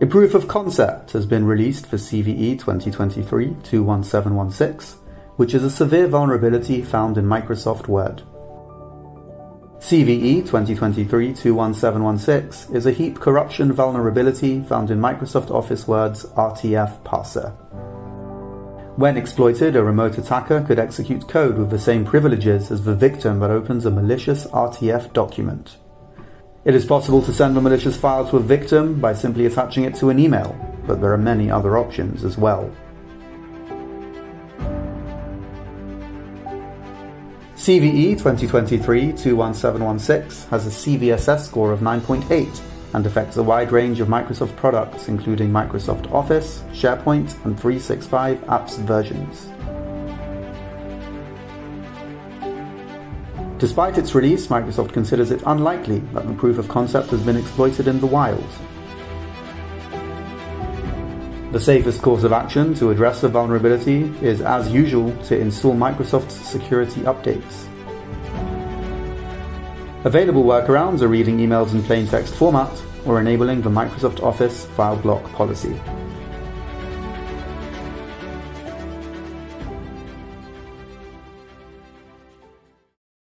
A proof of concept has been released for CVE 2023-21716, which is a severe vulnerability found in Microsoft Word. CVE 2023-21716 is a heap corruption vulnerability found in Microsoft Office Word's RTF parser. When exploited, a remote attacker could execute code with the same privileges as the victim that opens a malicious RTF document. It is possible to send a malicious file to a victim by simply attaching it to an email, but there are many other options as well. CVE 2023-21716 has a CVSS score of 9.8 and affects a wide range of Microsoft products including Microsoft Office, SharePoint and 365 apps versions. Despite its release, Microsoft considers it unlikely that the proof of concept has been exploited in the wild. The safest course of action to address the vulnerability is, as usual, to install Microsoft's security updates. Available workarounds are reading emails in plain text format or enabling the Microsoft Office file block policy.